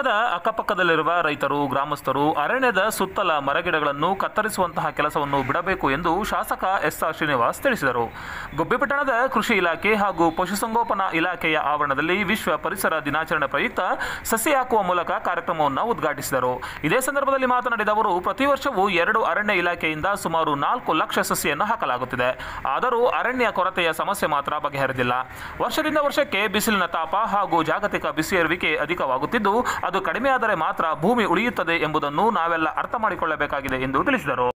ಭಾಗದ ಅಕ್ಕಪಕ್ಕದಲ್ಲಿರುವ ರೈತರು, ಗ್ರಾಮಸ್ಥರು, ಅರಣ್ಯದ ಸುತ್ತಲ ಮರಗಿಡಗಳನ್ನು ಕತ್ತರಿಸುವಂತಹ ಕೆಲಸವನ್ನು ಬಿಡಬೇಕು ಎಂದು ಶಾಸಕ ಎಸ್ ಆರ್ ಶ್ರೀನಿವಾಸ್ ತಿಳಿಸಿದರು. ಗುಬ್ಬಿಪಟ್ಟಣದ ಕೃಷಿ ಇಲಾಖೆ ಹಾಗೂ ಪಶುಸಂಗೋಪನಾ ಇಲಾಖೆಯ ಆವರಣದಲ್ಲಿ ವಿಶ್ವ ಪರಿಸರ ದಿನಾಚರಣೆ ಪ್ರಯುಕ್ತ ಸಸಿ ಹಾಕುವ ಮೂಲಕ ಕಾರ್ಯಕ್ರಮವನ್ನು ಉದ್ಘಾಟಿಸಿದರು. ಇದೇ ಸಂದರ್ಭದಲ್ಲಿ ಮಾತನಾಡಿದ ಅವರು, ಪ್ರತಿ ವರ್ಷವೂ ಎರಡು ಅರಣ್ಯ ಇಲಾಖೆಯಿಂದ ಸುಮಾರು ನಾಲ್ಕು ಲಕ್ಷ ಸಸಿಯನ್ನು ಹಾಕಲಾಗುತ್ತಿದೆ. ಆದರೂ ಅರಣ್ಯ ಕೊರತೆಯ ಸಮಸ್ಯೆ ಮಾತ್ರ ಬಗೆಹರಿದಿಲ್ಲ. ವರ್ಷದಿಂದ ವರ್ಷಕ್ಕೆ ಬಿಸಿಲಿನ ತಾಪ ಹಾಗೂ ಜಾಗತಿಕ ಬಿಸಿಯೇರುವಿಕೆ ಅಧಿಕವಾಗುತ್ತಿದ್ದು ಅದು ಕಡಿಮೆಯಾದರೆ ಮಾತ್ರ ಭೂಮಿ ಉಳಿಯುತ್ತದೆ ಎಂಬುದನ್ನು ನಾವೆಲ್ಲ ಅರ್ಥ ಮಾಡಿಕೊಳ್ಳಬೇಕಾಗಿದೆ ಎಂದು ತಿಳಿಸಿದರು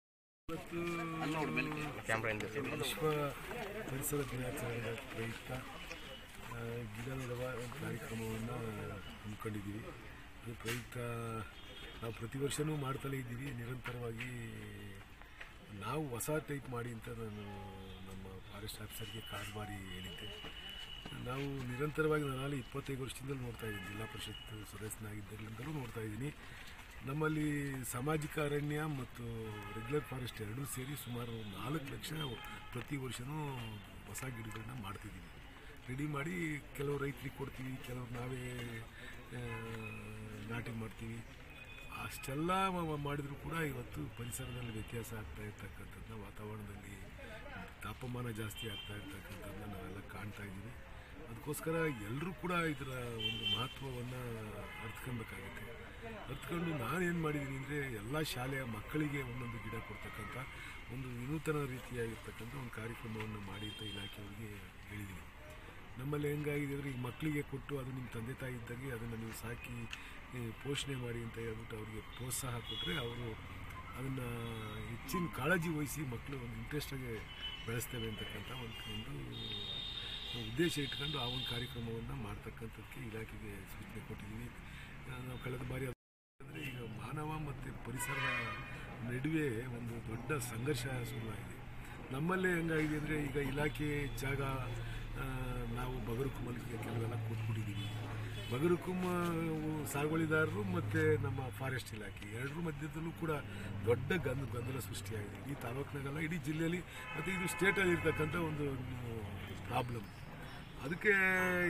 ಗಿಡ ನೆಡುವ ಕಾರ್ಯಕ್ರಮವನ್ನು ಹಮ್ಮಿಕೊಂಡಿದ್ದೀವಿ ಅದು ಪ್ರಯುಕ್ತ ನಾವು ಪ್ರತಿ ವರ್ಷವೂ ಮಾಡ್ತಲೇ ಇದ್ದೀವಿ ನಿರಂತರವಾಗಿ ನಾವು ಹೊಸ ಟೈಪ್ ಮಾಡಿ ಅಂತ ನಾನು ನಮ್ಮ ಫಾರೆಸ್ಟ್ ಆಫೀಸರ್ಗೆ ಕಾಲ್ ಮಾಡಿ ಹೇಳಿದ್ದೆ ನಾವು ನಿರಂತರವಾಗಿ ನಾನು ಇಪ್ಪತ್ತೈದು ವರ್ಷದಿಂದಲೂ ನೋಡ್ತಾ ಇದ್ದೀನಿ. ಜಿಲ್ಲಾ ಪರಿಷತ್ ಸದಸ್ಯನಾಗಿದ್ದಾಗಲಿಂದಲೂ ನೋಡ್ತಾ ಇದ್ದೀನಿ. ನಮ್ಮಲ್ಲಿ ಸಾಮಾಜಿಕ ಅರಣ್ಯ ಮತ್ತು ರೆಗ್ಯುಲರ್ ಫಾರೆಸ್ಟ್ ಎರಡೂ ಸೇರಿ ಸುಮಾರು ನಾಲ್ಕು ಲಕ್ಷ ಪ್ರತಿ ವರ್ಷವೂ ಹೊಸ ಗಿಡಗಳನ್ನ ಮಾಡ್ತಿದ್ದೀವಿ ರೆಡಿ ಮಾಡಿ ಕೆಲವು ರೈತರಿಗೆ ಕೊಡ್ತೀವಿ, ಕೆಲವ್ರು ನಾವೇ ನಾಟಿ ಮಾಡ್ತೀವಿ. ಅಷ್ಟೆಲ್ಲ ಮಾಡಿದರೂ ಕೂಡ ಇವತ್ತು ಪರಿಸರದಲ್ಲಿ ವ್ಯತ್ಯಾಸ ಆಗ್ತಾ ಇರ್ತಕ್ಕಂಥದ್ದನ್ನ ವಾತಾವರಣದಲ್ಲಿ ತಾಪಮಾನ ಜಾಸ್ತಿ ಆಗ್ತಾ ಇರ್ತಕ್ಕಂಥದ್ದನ್ನ ನಾವೆಲ್ಲ ಕಾಣ್ತಾ ಇದ್ದೀವಿ. ಅದಕ್ಕೋಸ್ಕರ ಎಲ್ಲರೂ ಕೂಡ ಇದರ ಒಂದು ಮಹತ್ವವನ್ನು ಅರ್ಥಕೊಳ್ಬೇಕಾಗುತ್ತೆ ಅರ್ಥಕೊಂಡು ನಾನೇನು ಮಾಡಿದ್ದೀನಿ ಅಂದರೆ ಎಲ್ಲ ಶಾಲೆಯ ಮಕ್ಕಳಿಗೆ ಒಂದೊಂದು ಗಿಡ ಕೊಡ್ತಕ್ಕಂಥ, ಒಂದು ವಿನೂತನ ರೀತಿಯಾಗಿರ್ತಕ್ಕಂಥ ಒಂದು ಕಾರ್ಯಕ್ರಮವನ್ನು ಮಾಡಿ ಅಂತ ಇಲಾಖೆಯವರಿಗೆ ಹೇಳಿದ್ದೀನಿ. ನಮ್ಮಲ್ಲಿ ಹೆಂಗಾಗಿದೆ ಅಂದರೆ ಈಗ ಮಕ್ಕಳಿಗೆ ಕೊಟ್ಟು ಅದು ನಿಮ್ಮ ತಂದೆ ತಾಯಿ ಇದ್ದಾಗೆ ಅದನ್ನು ನೀವು ಸಾಕಿ ಪೋಷಣೆ ಮಾಡಿ ಅಂತ ಹೇಳ್ಬಿಟ್ಟು ಅವರಿಗೆ ಪ್ರೋತ್ಸಾಹ ಕೊಟ್ಟರೆ ಅವರು ಅದನ್ನು ಹೆಚ್ಚಿನ ಕಾಳಜಿ ವಹಿಸಿ ಮಕ್ಕಳು ಒಂದು ಇಂಟ್ರೆಸ್ಟಾಗಿ ಬೆಳೆಸ್ತೇವೆ ಅಂತಕ್ಕಂಥ ಒಂದು ಒಂದು ಉದ್ದೇಶ ಇಟ್ಕೊಂಡು ಆ ಒಂದು ಕಾರ್ಯಕ್ರಮವನ್ನು ಮಾಡ್ತಕ್ಕಂಥದ್ದಕ್ಕೆ ಇಲಾಖೆಗೆ ಸೂಚನೆ ಕೊಟ್ಟಿದ್ದೀವಿ ನಾವು ಕಳೆದ ಬಾರಿ ಅಂದರೆ ಈಗ ಮಾನವ ಮತ್ತು ಪರಿಸರದ ನಡುವೆ ಒಂದು ದೊಡ್ಡ ಸಂಘರ್ಷ ಶುರುವಾಗಿದೆ. ನಮ್ಮಲ್ಲೇ ಹೆಂಗಾಗಿದೆ ಅಂದರೆ ಈಗ ಇಲಾಖೆ ಜಾಗ ನಾವು ಬಗರುಕುಮಲ್ಗೆ ಕೆಲವೆಲ್ಲ ಕೊಟ್ಬಿಟ್ಟಿದ್ದೀವಿ ಬಗರುಕುಮ ಸಾಗುವಳಿದಾರರು ಮತ್ತು ನಮ್ಮ ಫಾರೆಸ್ಟ್ ಇಲಾಖೆ ಎರಡರ ಮಧ್ಯದಲ್ಲೂ ಕೂಡ ದೊಡ್ಡ ಗಂಧ ಗೊಂದಲ ಸೃಷ್ಟಿಯಾಗಿದೆ. ಈ ತಾಲೂಕಿನಾಗಲ್ಲ ಇಡೀ ಜಿಲ್ಲೆಯಲ್ಲಿ ಮತ್ತು ಇದು ಸ್ಟೇಟಲ್ಲಿ ಇರ್ತಕ್ಕಂಥ ಒಂದು ಪ್ರಾಬ್ಲಮ್. ಅದಕ್ಕೆ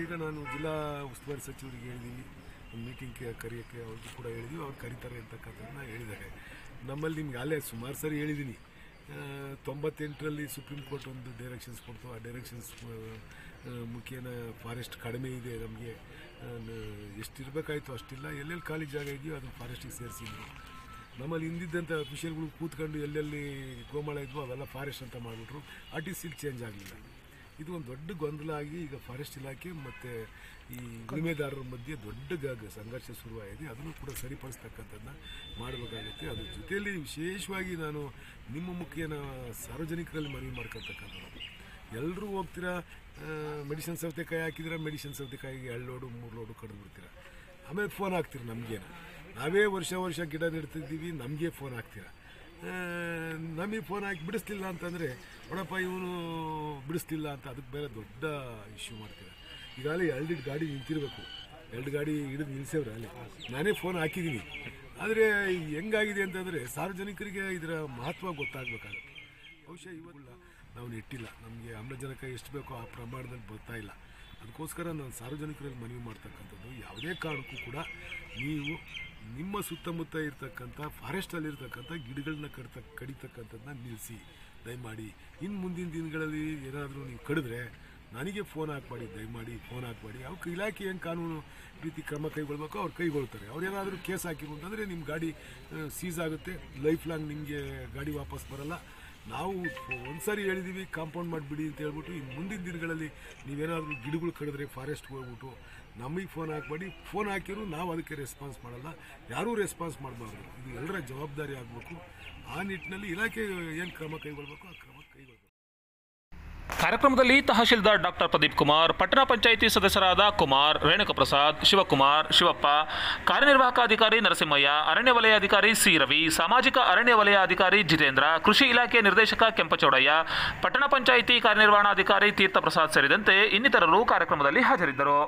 ಈಗ ನಾನು ಜಿಲ್ಲಾ ಉಸ್ತುವಾರಿ ಸಚಿವರಿಗೆ ಹೇಳಿದ್ದೀನಿ ಒಂದು ಮೀಟಿಂಗ್ಗೆ ಕರೆಯೋಕ್ಕೆ ಅವ್ರಿಗೂ ಕೂಡ ಹೇಳಿದ್ವಿ. ಅವ್ರು ಕರೀತಾರೆ ಅಂತಕ್ಕಂಥದ್ದನ್ನ ಹೇಳಿದ್ದಾರೆ. ನಮ್ಮಲ್ಲಿ ನಿಮ್ಗೆ ಅಲ್ಲೇ ಸುಮಾರು ಸರಿ ಹೇಳಿದ್ದೀನಿ ತೊಂಬತ್ತೆಂಟರಲ್ಲಿ ಸುಪ್ರೀಂ ಕೋರ್ಟ್ ಒಂದು ಡೈರೆಕ್ಷನ್ಸ್ ಕೊಡ್ತು. ಆ ಡೈರೆಕ್ಷನ್ಸ್ ಮುಖೇನ ಫಾರೆಸ್ಟ್ ಕಡಿಮೆ ಇದೆ ನಮಗೆ. ಎಷ್ಟಿರಬೇಕಾಯ್ತು ಅಷ್ಟಿಲ್ಲ. ಎಲ್ಲೆಲ್ಲಿ ಖಾಲಿ ಜಾಗ ಇದೆಯೋ ಅದನ್ನು ಫಾರೆಸ್ಟಿಗೆ ಸೇರಿಸಿದ್ರು. ನಮ್ಮಲ್ಲಿ ಹಿಂದಿದ್ದಂಥ ಅಫಿಷಿಯಲ್ಗಳು ಕೂತ್ಕೊಂಡು ಎಲ್ಲೆಲ್ಲಿ ಗೋಮಾಳ ಇದ್ವು ಅವೆಲ್ಲ ಫಾರೆಸ್ಟ್ ಅಂತ ಮಾಡಿಬಿಟ್ರು. ಆರ್ ಟಿ ಸಿಲ್ ಚೇಂಜ್ ಆಗಲಿಲ್ಲ. ಇದು ಒಂದು ದೊಡ್ಡ ಗೊಂದಲ ಆಗಿ ಈಗ ಫಾರೆಸ್ಟ್ ಇಲಾಖೆ ಮತ್ತು ಈ ಉಳುಮೆದಾರರ ಮಧ್ಯೆ ದೊಡ್ಡ ಗ- ಸಂಘರ್ಷ ಶುರುವಾಗಿದೆ. ಅದನ್ನು ಕೂಡ ಸರಿಪಡಿಸ್ತಕ್ಕಂಥದ್ದನ್ನ ಮಾಡಬೇಕಾಗುತ್ತೆ. ಅದ್ರ ಜೊತೆಯಲ್ಲಿ ವಿಶೇಷವಾಗಿ ನಾನು ನಿಮ್ಮ ಮುಖೇನ ಸಾರ್ವಜನಿಕರಲ್ಲಿ ಮನವಿ ಮಾಡ್ಕೊಳ್ತಕ್ಕಂಥದ್ದು. ಎಲ್ಲರೂ ಹೋಗ್ತೀರಾ? ಮೆಡಿಸಿನ್ ಸೌತೆಕಾಯಿ ಹಾಕಿದ್ರೆ ಮೆಡಿಸಿನ್ ಸೌತೆಕಾಯಿಗೆ ಎರಡು ಲೋಡು, ಮೂರು ಲೋಡು ಕಡಿದು ಬಿಡ್ತೀರಾ? ಆಮೇಲೆ ಫೋನ್ ಹಾಕ್ತೀರ ನಮಗೇನು? ನಾವೇ ವರ್ಷ ವರ್ಷ ಗಿಡ ನೆಡ್ತಿದ್ದೀವಿ, ನಮಗೆ ಫೋನ್ ಹಾಕ್ತೀರಾ? ನಮಗೆ ಫೋನ್ ಹಾಕಿ ಬಿಡಿಸ್ಲಿಲ್ಲ ಅಂತಂದರೆ, ನೋಡಪ್ಪ, ಇವನು ಬಿಡಿಸ್ಲಿಲ್ಲ ಅಂತ ಅದಕ್ಕೆ ಬೇರೆ ದೊಡ್ಡ ಇಶ್ಯೂ ಮಾಡ್ತಾರೆ ಈಗಾಗಲೇ ಎರಡು ಗಾಡಿ ನಿಂತಿರಬೇಕು. ಎರಡು ಗಾಡಿ ಹಿಡಿದು ನಿಲ್ಸೇವ್ರೆ ಅಲ್ಲಿ. ನಾನೇ ಫೋನ್ ಹಾಕಿದ್ದೀನಿ. ಆದರೆ ಹೆಂಗಾಗಿದೆ ಅಂತಂದರೆ, ಸಾರ್ವಜನಿಕರಿಗೆ ಇದರ ಮಹತ್ವ ಗೊತ್ತಾಗಬೇಕಾಗುತ್ತೆ. ಬಹುಶಃ ಇವಾಗ ನಾವು ನೆಟ್ಟಿಲ್ಲ. ನಮಗೆ ಆಮ್ಲಜನಕ ಎಷ್ಟು ಬೇಕೋ ಆ ಪ್ರಮಾಣದಲ್ಲಿ ಬರ್ತಾ ಅದಕ್ಕೋಸ್ಕರ ನಾನು ಸಾರ್ವಜನಿಕರಲ್ಲಿ ಮನವಿ ಮಾಡ್ತಕ್ಕಂಥದ್ದು, ಯಾವುದೇ ಕಾರಣಕ್ಕೂ ಕೂಡ ನೀವು ನಿಮ್ಮ ಸುತ್ತಮುತ್ತ ಇರ್ತಕ್ಕಂಥ ಫಾರೆಸ್ಟಲ್ಲಿರ್ತಕ್ಕಂಥ ಗಿಡಗಳನ್ನ ಕಡ್ತ ಕಡಿತಕ್ಕಂಥದ್ದನ್ನ ನಿಲ್ಲಿಸಿ ದಯಮಾಡಿ ಇನ್ನು ಮುಂದಿನ ದಿನಗಳಲ್ಲಿ ಏನಾದರೂ ನೀವು ಕಡಿದ್ರೆ ನನಗೆ ಫೋನ್ ಹಾಕ್ಬಾಡಿ, ದಯಮಾಡಿ ಫೋನ್ ಹಾಕ್ಬಾಡಿ. ಅವ್ರ ಇಲಾಖೆ ಏನು ಕಾನೂನು ರೀತಿ ಕ್ರಮ ಕೈಗೊಳ್ಬೇಕು ಅವ್ರು ಕೈಗೊಳ್ತಾರೆ. ಅವ್ರು ಏನಾದರೂ ಕೇಸ್ ಹಾಕಿರು ಅಂತಂದರೆ ನಿಮ್ಮ ಗಾಡಿ ಸೀಸ್ ಆಗುತ್ತೆ. ಲೈಫ್ ಲಾಂಗ್ ನಿಮಗೆ ಗಾಡಿ ವಾಪಸ್ ಬರಲ್ಲ. ನಾವು ಒಂದ್ಸರಿ ಹೇಳಿದ್ದೀವಿ ಕಾಂಪೌಂಡ್ ಮಾಡಿಬಿಡಿ ಅಂತ ಹೇಳ್ಬಿಟ್ಟು ಈ ಮುಂದಿನ ದಿನಗಳಲ್ಲಿ ನೀವೇನಾದರೂ ಗಿಡಗಳು ಕಡಿದ್ರೆ ಫಾರೆಸ್ಟ್ಗೆ ಹೋಗ್ಬಿಟ್ಟು ನಮಗೆ ಫೋನ್ ಹಾಕ್ಬೇಡಿ. ಫೋನ್ ಹಾಕಿದ್ರು ನಾವು ಅದಕ್ಕೆ ರೆಸ್ಪಾನ್ಸ್ ಮಾಡಲ್ಲ. ಯಾರೂ ರೆಸ್ಪಾನ್ಸ್ ಮಾಡಬಾರ್ದು. ಇದು ಎಲ್ಲರ ಜವಾಬ್ದಾರಿ ಆಗಬೇಕು. ಆ ನಿಟ್ಟಿನಲ್ಲಿ ಇಲಾಖೆ ಏನು ಕ್ರಮ ಕೈಗೊಳ್ಬೇಕು, ಆ ಕ್ರಮ ಕೈಗೊಳ್ಬೇಕು. ಕಾರ್ಯಕ್ರಮದಲ್ಲಿ ತಹಶೀಲ್ದಾರ್ ಡಾಕ್ಟರ್ ಪ್ರದೀಪ್ ಕುಮಾರ್, ಪಟ್ಟಣ ಪಂಚಾಯಿತಿ ಸದಸ್ಯರಾದ ಕುಮಾರ್ ರೇಣುಕಪ್ರಸಾದ್, ಶಿವಕುಮಾರ್, ಶಿವಪ್ಪ ಕಾರ್ಯನಿರ್ವಾಹಕ ಅಧಿಕಾರಿ ನರಸಿಂಹಯ್ಯ, ಅರಣ್ಯ ವಲಯ ಅಧಿಕಾರಿ ಸಿ ರವಿ, ಸಾಮಾಜಿಕ ಅರಣ್ಯ ವಲಯ ಅಧಿಕಾರಿ ಜಿತೇಂದ್ರ, ಕೃಷಿ ಇಲಾಖೆ ನಿರ್ದೇಶಕ ಕೆಂಪಚೌಡಯ್ಯ, ಪಟ್ಟಣ ಪಂಚಾಯಿತಿ ಕಾರ್ಯನಿರ್ವಹಣಾಧಿಕಾರಿ ತೀರ್ಥಪ್ರಸಾದ್ ಸೇರಿದಂತೆ ಇನ್ನಿತರರು ಕಾರ್ಯಕ್ರಮದಲ್ಲಿ ಹಾಜರಿದ್ದರು.